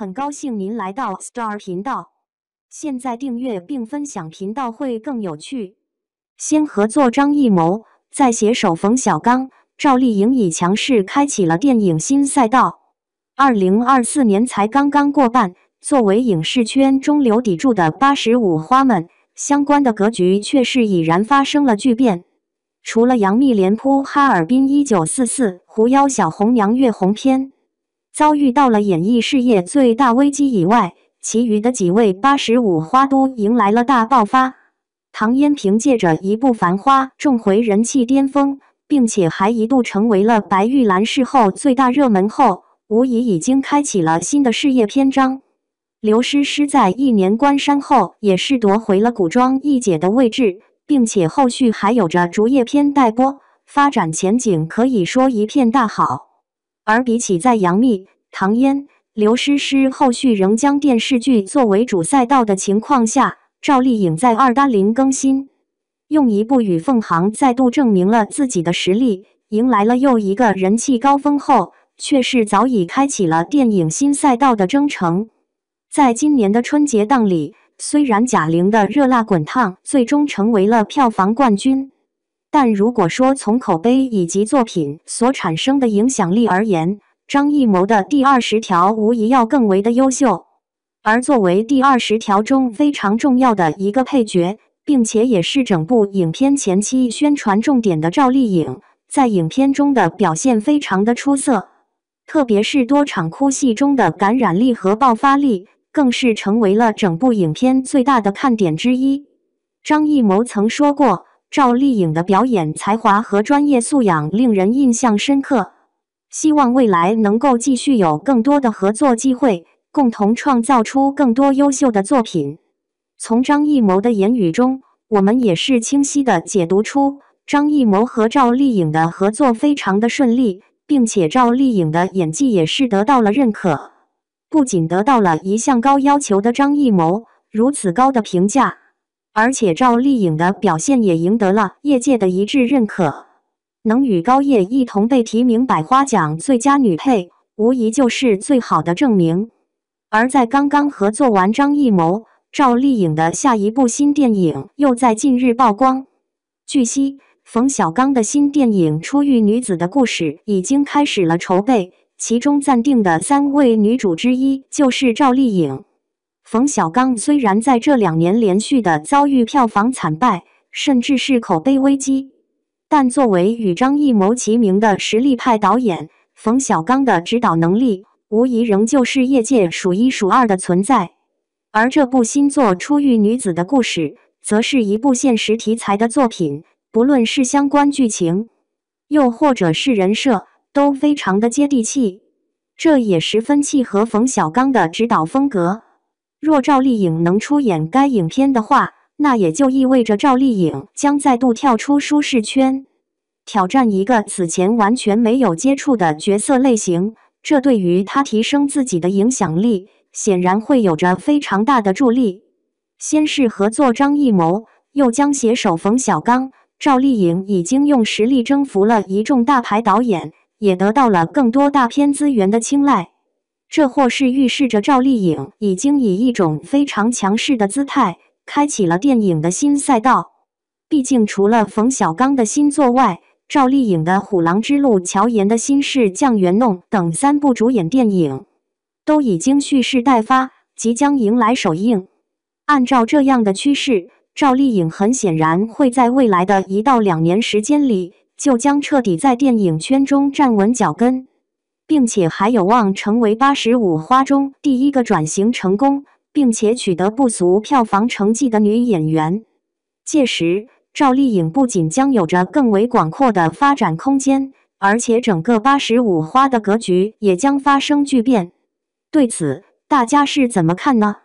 很高兴您来到 Star 频道，现在订阅并分享频道会更有趣。先合作张艺谋，再携手冯小刚、赵丽颖，以强势开启了电影新赛道。二零二四年才刚刚过半，作为影视圈中流砥柱的八十五花们，相关的格局却是已然发生了巨变。除了杨幂连扑哈尔滨一九四四、狐妖小红娘月红篇。遭遇到了演艺事业最大危机以外，其余的几位八十五花都迎来了大爆发。唐嫣凭借着一部《繁花》重回人气巅峰，并且还一度成为了白玉兰事后最大热门后，无疑已经开启了新的事业篇章。刘诗诗在一年关山后，也是夺回了古装一姐的位置，并且后续还有着竹叶篇待播，发展前景可以说一片大好。而比起在杨幂、唐嫣、刘诗诗后续仍将电视剧作为主赛道的情况下，赵丽颖在二搭零更新，用一部与凤行再度证明了自己的实力，迎来了又一个人气高峰后，却是早已开启了电影新赛道的征程。在今年的春节档里，虽然贾玲的《热辣滚烫》最终成为了票房冠军。但如果说从口碑以及作品所产生的影响力而言，张艺谋的第二十条无疑要更为的优秀。而作为第二十条中非常重要的一个配角，并且也是整部影片前期宣传重点的赵丽颖，在影片中的表现非常的出色，特别是多场哭戏中的感染力和爆发力，更是成为了整部影片最大的看点之一。张艺谋曾说过。赵丽颖的表演才华和专业素养令人印象深刻，希望未来能够继续有更多的合作机会，共同创造出更多优秀的作品。从张艺谋的言语中，我们也是清晰的解读出张艺谋和赵丽颖的合作非常的顺利，并且赵丽颖的演技也是得到了认可，不仅得到了一向高要求的张艺谋如此高的评价。而且赵丽颖的表现也赢得了业界的一致认可，能与高叶一同被提名百花奖最佳女配，无疑就是最好的证明。而在刚刚合作完张艺谋、赵丽颖的下一部新电影，又在近日曝光。据悉，冯小刚的新电影《出狱女子的故事》已经开始了筹备，其中暂定的三位女主之一就是赵丽颖。冯小刚虽然在这两年连续的遭遇票房惨败，甚至是口碑危机，但作为与张艺谋齐名的实力派导演，冯小刚的指导能力无疑仍旧是业界数一数二的存在。而这部新作《出狱女子的故事》则是一部现实题材的作品，不论是相关剧情，又或者是人设，都非常的接地气，这也十分契合冯小刚的指导风格。若赵丽颖能出演该影片的话，那也就意味着赵丽颖将再度跳出舒适圈，挑战一个此前完全没有接触的角色类型。这对于她提升自己的影响力，显然会有着非常大的助力。先是合作张艺谋，又将携手冯小刚，赵丽颖已经用实力征服了一众大牌导演，也得到了更多大片资源的青睐。这或是预示着赵丽颖已经以一种非常强势的姿态开启了电影的新赛道。毕竟，除了冯小刚的新作外，赵丽颖的《虎狼之路》、乔岩的新式酱园弄等三部主演电影都已经蓄势待发，即将迎来首映。按照这样的趋势，赵丽颖很显然会在未来的一到两年时间里，就将彻底在电影圈中站稳脚跟。并且还有望成为八十五花中第一个转型成功，并且取得不俗票房成绩的女演员。届时，赵丽颖不仅将有着更为广阔的发展空间，而且整个八十五花的格局也将发生巨变。对此，大家是怎么看呢？